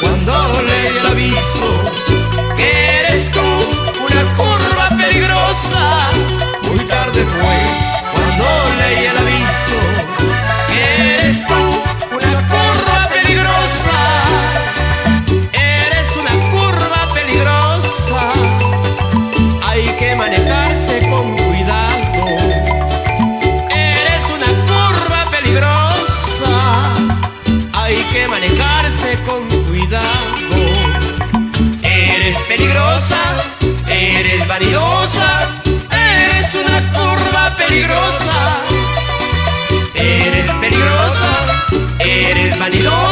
cuando leí el aviso que eres tú una curva peligrosa. que manejarse con cuidado. Eres peligrosa, eres vanidosa, eres una curva peligrosa. Eres peligrosa, eres vanidosa.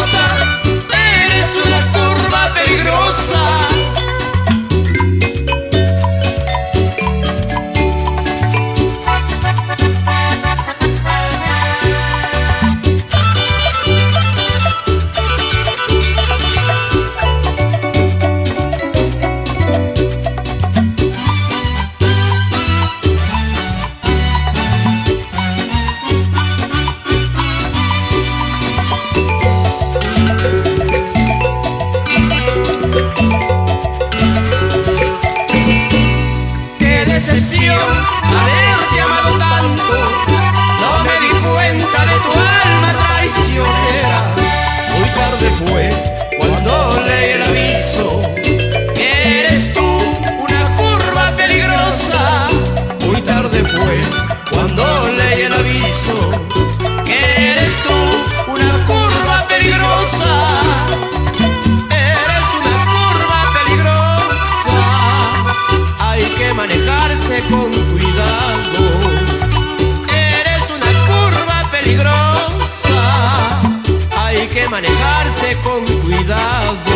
que manejarse con cuidado.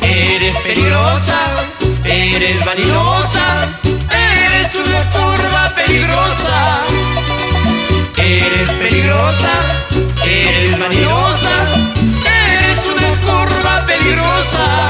Eres peligrosa, eres vanidosa, eres una curva peligrosa. Eres peligrosa, eres vanidosa, eres una curva peligrosa.